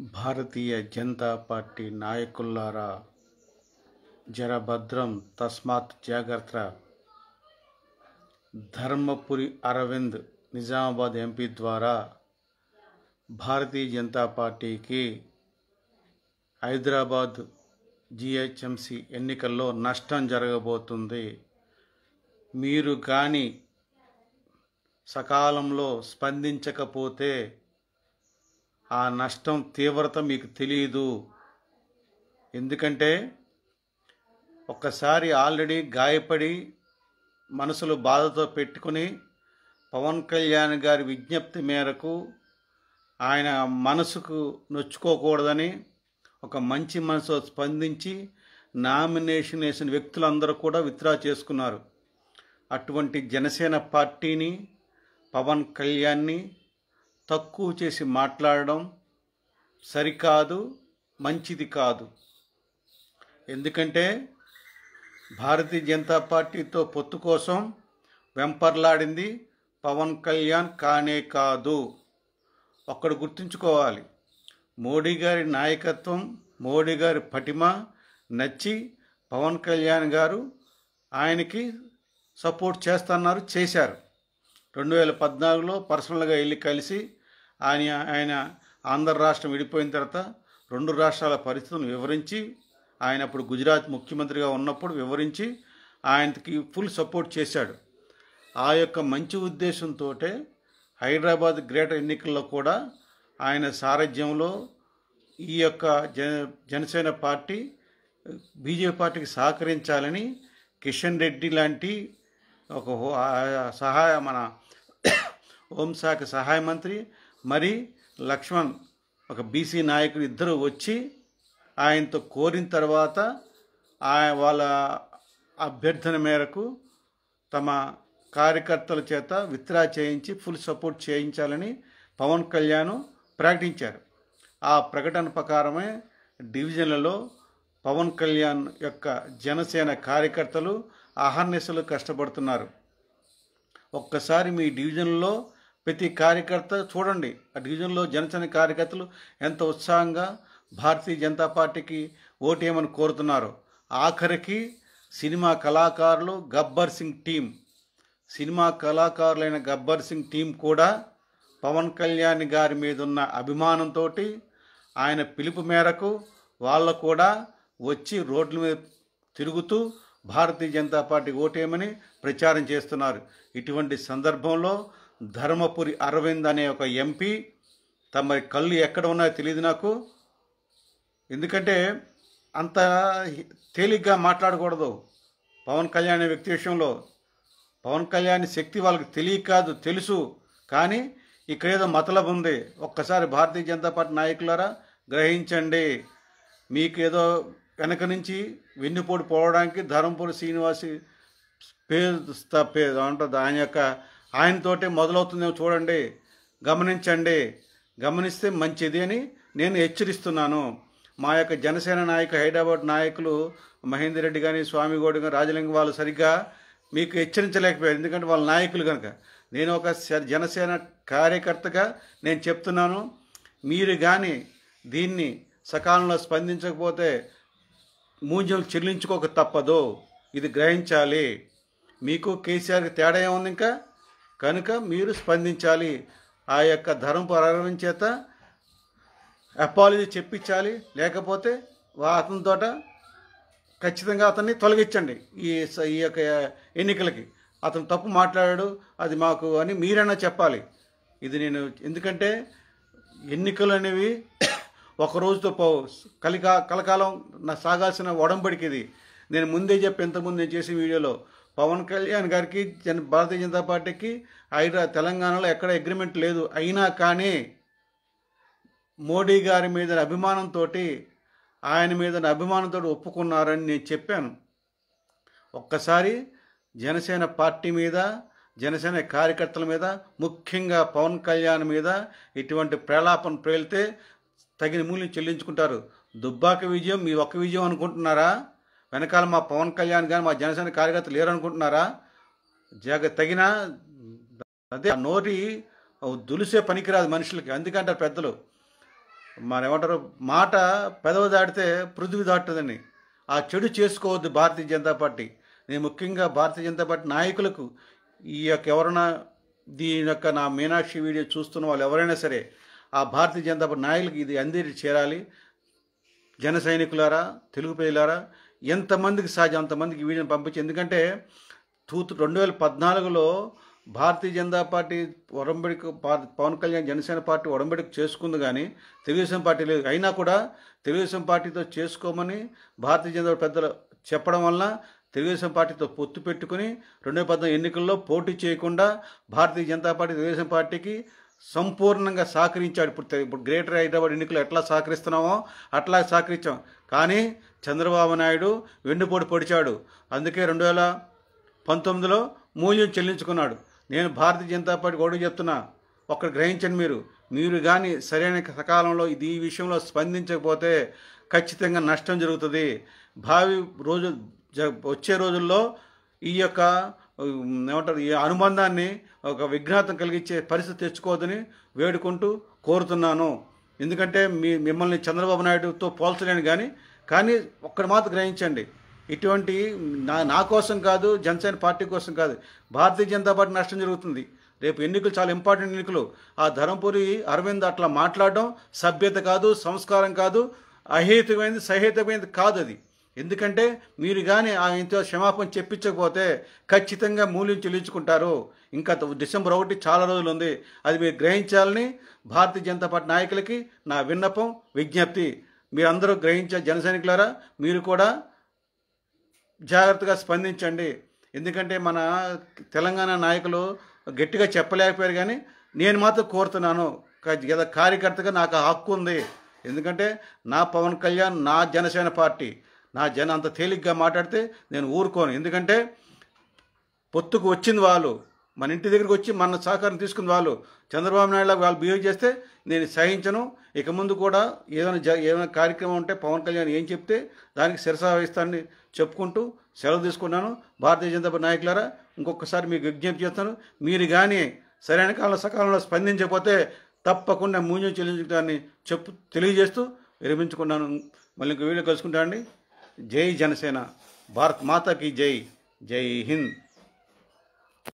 భారతీయ Janata party నాయకుల్లారా జరభద్రం తస్మాత్ జాగ్రత్త. ధర్మపురి అరవింద్ నిజామాబాద్ ఎంపీ ద్వారా భారతీయ జనతా పార్టీకి హైదరాబాద్ జిహెచ్ఎంసి ఎన్నికల్లో నష్టం జరగబోతుంది. మీరు కానీ సకాలంలో స్పందించకపోతే ఆ నష్టం తీవ్రత మీకు తెలియదు ఎందుకంటే ఒక్కసారి ఆల్రెడీ గాయపడి మనసులో బాధతో పెట్టుకుని పవన్ కళ్యాణ్ గారి విజ్ఞప్తి మేరకు ఆయన మనసుకు నొచ్చుకోకూడదని ఒక మంచి మనసు స్పందించి నామినేషన్ వేసిన వ్యక్తులందరూ కూడా విత్డ్రా చేసుకున్నారు. అటువంటి జనసేన పార్టీని పవన్ కళ్యాణ్ని తక్కువ చేసి మాట్లాడడం సరికాదు మంచిది కాదు. ఎందుకంటే భారతీయ జనతా పార్టీతో పొత్తు కోసం వెంపర్లాడింది పవన్ కళ్యాణ్ కానే కాదు. ఒక్కడు గుర్తుంచుకోవాలి. మోడీ గారి నాయకత్వం మోడీ గారి పటిమ నచ్చి పవన్ కళ్యాణ్ గారు ఆయనకి సపోర్ట్ చేస్తున్నారు చేశారు. రెండు వేల పద్నాలుగులో పర్సనల్గా వెళ్ళి కలిసి ఆయన ఆయన ఆంధ్ర రాష్ట్రం విడిపోయిన తర్వాత రెండు రాష్ట్రాల పరిస్థితులను వివరించి ఆయన అప్పుడు గుజరాత్ ముఖ్యమంత్రిగా ఉన్నప్పుడు వివరించి ఆయనకి ఫుల్ సపోర్ట్ చేశాడు. ఆ యొక్క మంచి ఉద్దేశంతో హైదరాబాద్ గ్రేటర్ ఎన్నికల్లో కూడా ఆయన సారథ్యంలో ఈ యొక్క జన జనసేన పార్టీ బీజేపీ పార్టీకి సహకరించాలని కిషన్ రెడ్డి లాంటి ఒక సహాయ మన హోంశాఖ సహాయ మంత్రి మరి లక్ష్మణ్ ఒక బీసీ నాయకుడు ఇద్దరు వచ్చి ఆయనతో కోరిన తర్వాత ఆయన వాళ్ళ అభ్యర్థన మేరకు తమ కార్యకర్తల చేత విత్డ్రా చేయించి ఫుల్ సపోర్ట్ చేయించాలని పవన్ కళ్యాణ్ ప్రకటించారు. ఆ ప్రకటన ప్రకారమే డివిజన్లలో పవన్ కళ్యాణ్ యొక్క జనసేన కార్యకర్తలు అహర్నిశలు కష్టపడుతున్నారు. ఒక్కసారి మీ డివిజన్లో ప్రతి కార్యకర్త చూడండి ఆ డివిజన్లో జనసేన కార్యకర్తలు ఎంత ఉత్సాహంగా భారతీయ జనతా పార్టీకి ఓటేయమని కోరుతున్నారు. ఆఖరికి సినిమా కళాకారులు గబ్బర్ సింగ్ టీం సినిమా కళాకారులైన గబ్బర్ సింగ్ టీం కూడా పవన్ కళ్యాణ్ గారి మీద ఉన్న అభిమానంతో ఆయన పిలుపు మేరకు వాళ్ళు కూడా వచ్చి రోడ్ల మీద తిరుగుతూ భారతీయ జనతా పార్టీ ఓటేయమని ప్రచారం చేస్తున్నారు. ఇటువంటి సందర్భంలో ధర్మపురి అరవింద్ అనే ఒక ఎంపీ తమ కళ్ళు ఎక్కడ ఉన్నాయో తెలియదు నాకు. ఎందుకంటే అంత తేలిగ్గా మాట్లాడకూడదు. పవన్ కళ్యాణ్ అనే వ్యక్తి విషయంలో. పవన్ కళ్యాణ్ శక్తి వాళ్ళకి తెలియక కాదు తెలుసు. కానీ ఇక్కడ ఏదో మతలబ్ ఉంది. ఒక్కసారి భారతీయ జనతా పార్టీ నాయకులారా గ్రహించండి. మీకు ఏదో వెనక నుంచి వెన్నుపోటు పోవడానికి ధర్మపురి శ్రీనివాసి పేరు స్థ- పేరు ఆయన యొక్క ఆయనతోటే మొదలవుతుందేమో చూడండి. గమనించండి. గమనిస్తే మంచిది అని నేను హెచ్చరిస్తున్నాను. మా యొక్క జనసేన నాయకు హైదరాబాద్ నాయకులు మహేందర్ రెడ్డి కానీ స్వామిగౌడ్ కానీ రాజలింగం వాళ్ళు సరిగ్గా మీకు హెచ్చరించలేకపోయారు. ఎందుకంటే వాళ్ళ నాయకులు కనుక నేను ఒక స- జనసేన కార్యకర్తగా నేను చెప్తున్నాను. మీరు కానీ దీన్ని సకాలంలో స్పందించకపోతే మూల్యం చెల్లించుకోక తప్పదు. ఇది గ్రహించాలి. మీకు కేసీఆర్కి తేడా ఏముంది ఇంకా? కనుక మీరు స్పందించాలి. ఆ యొక్క ధర్మ ప్రారంభం చేత అపాలజీ చెప్పించాలి. లేకపోతే వా- ఖచ్చితంగా అతన్ని తొలగించండి. ఈ స- ఈ యొక్క ఎన్నికలకి. అతను తప్పు మాట్లాడాడు అది మాకు అని మీరైనా చెప్పాలి. ఇది నేను ఎందుకంటే ఎన్నికలు అనేవి ఒక రోజుతో పోవు కలికా కలకాలం నా సాగాల్సిన ఒడంబడికి ఇది. నేను ముందే చెప్పి ఇంతకుముందు నేను చేసిన వీడియోలో పవన్ కళ్యాణ్ గారికి జన భారతీయ జనతా పార్టీకి హైదరా తెలంగాణలో ఎక్కడ అగ్రిమెంట్ లేదు. అయినా కానీ మోడీ గారి మీద అభిమానంతో ఆయన మీద అభిమానంతో ఒప్పుకున్నారని నేను చెప్పాను. ఒక్కసారి జనసేన పార్టీ మీద జనసేన కార్యకర్తల మీద ముఖ్యంగా పవన్ కళ్యాణ్ మీద ఇటువంటి ప్రలాపన ప్రేలితే తగిన మూల్యం చెల్లించుకుంటారు. దుబ్బాక విజయం మీ ఒక్క విజయం అనుకుంటున్నారా? వెనకాల మా పవన్ కళ్యాణ్ కానీ మా జనసేన కార్యకర్తలు లేరు అనుకుంటున్నారా జగ తగిన అదే నోటి దులిసే పనికిరాదు మనుషులకి. అందుకంటారు పెద్దలు. మరి ఏమంటారు మాట పెదవి దాటితే పృథ్వీ దాటుతుందని ఆ చెడు చేసుకోవద్దు భారతీయ జనతా పార్టీ. నేను ముఖ్యంగా భారతీయ జనతా పార్టీ నాయకులకు ఈ యొక్క ఎవరైనా దీని యొక్క నా మీనాక్షి వీడియో చూస్తున్న వాళ్ళు ఎవరైనా సరే ఆ భారతీయ జనతా పార్టీ నాయకులకు ఇది అందరి చేరాలి. జన సైనికులారా తెలుగు ప్రజలారా ఎంతమందికి సాధ్యం అంతమందికి వీడియోని పంపించి. ఎందుకంటే టూ రెండు వేల పద్నాలుగులో భారతీయ జనతా పార్టీ ఒడంబడిక పవన్ కళ్యాణ్ జనసేన పార్టీ ఒడంబడిక చేసుకుంది కానీ తెలుగుదేశం పార్టీ లేదు. అయినా కూడా తెలుగుదేశం పార్టీతో చేసుకోమని భారతీయ జనతా పార్టీ పెద్దలు చెప్పడం వలన తెలుగుదేశం పార్టీతో పొత్తు పెట్టుకుని రెండు వేల పద్నాలుగు ఎన్నికల్లో పోటీ చేయకుండా భారతీయ జనతా పార్టీ తెలుగుదేశం పార్టీకి సంపూర్ణంగా సహకరించాడు. ఇప్పుడు ఇప్పుడు గ్రేటర్ హైదరాబాద్ ఎన్నికలు ఎట్లా సహకరిస్తున్నామో అట్లా సహకరించాం. కానీ చంద్రబాబు నాయుడు వెన్నుపోటు పొడిచాడు. అందుకే రెండు వేల పంతొమ్మిదిలో మూల్యం చెల్లించుకున్నాడు. నేను భారతీయ జనతా పార్టీ గొడవ చెప్తున్నా ఒక్కడు గ్రహించండి మీరు. మీరు కానీ సరైన సకాలంలో ఇది ఈ విషయంలో స్పందించకపోతే ఖచ్చితంగా నష్టం జరుగుతుంది. భావి రోజు జ- వచ్చే రోజుల్లో ఈ యొక్క ఏమంటారు ఈ అనుబంధాన్ని ఒక విఘ్నాతం కలిగించే పరిస్థితి తెచ్చుకోవద్దని వేడుకుంటూ కోరుతున్నాను. ఎందుకంటే మీ మిమ్మల్ని చంద్రబాబు నాయుడుతో పోల్చలేను కానీ కానీ ఒక్కటి మాత్రం గ్రహించండి. ఇటువంటి నా నా కోసం కాదు జనసేన పార్టీ కోసం కాదు భారతీయ జనతా పార్టీ నష్టం జరుగుతుంది. రేపు ఎన్నికలు చాలా ఇంపార్టెంట్ ఎన్నికలు. ఆ ధర్మపురి అరవింద్ అట్లా మాట్లాడడం సభ్యత కాదు సంస్కారం కాదు అహేతుకమైనది సహేతుకమైనది కాదు అది. ఎందుకంటే మీరు కానీ ఆయనతో క్షమాపణ చెప్పించకపోతే ఖచ్చితంగా మూల్యం చెల్లించుకుంటారు. ఇంకా డిసెంబర్ ఒకటి చాలా రోజులు ఉంది అది మీరు గ్రహించాలని భారతీయ జనతా పార్టీ నాయకులకి నా విన్నపం విజ్ఞప్తి. మీరందరూ గ్రహించే జనసైనికులారా మీరు కూడా జాగ్రత్తగా స్పందించండి. ఎందుకంటే మన తెలంగాణ నాయకులు గట్టిగా చెప్పలేకపోయారు కానీ నేను మాత్రం కోరుతున్నాను. గత కార్యకర్తగా నాకు హక్కు ఉంది. ఎందుకంటే నా పవన్ కళ్యాణ్ నా జనసేన పార్టీ. నా జనం అంత తేలిగ్గా మాట్లాడితే నేను ఊరుకోను. ఎందుకంటే పొత్తుకు వచ్చింది వాళ్ళు. మన ఇంటి దగ్గరికి వచ్చి మన సహకారం తీసుకుంది వాళ్ళు. చంద్రబాబు నాయుడు వాళ్ళు బిహేవ్ చేస్తే నేను సహించను. ఇక ముందు కూడా ఏదైనా జ ఏదైనా కార్యక్రమం ఉంటే పవన్ కళ్యాణ్ ఏం చెప్తే దానికి శిరసా వహిస్తానని చెప్పుకుంటూ సెలవు తీసుకున్నాను. భారతీయ జనతా పార్టీ నాయకులారా ఇంకొకసారి మీకు విజ్ఞప్తి చేస్తాను. మీరు కానీ సరైన కాలంలో సకాలంలో స్పందించకపోతే తప్పకుండా మూల్యం చెల్లించడాన్ని చెప్పు తెలియజేస్తూ విరమించుకున్నాను. మళ్ళీ ఇంకో వీడియో కలుసుకుంటా అండి జై జనసేన భారత్ మాతాకి జై జై హింద్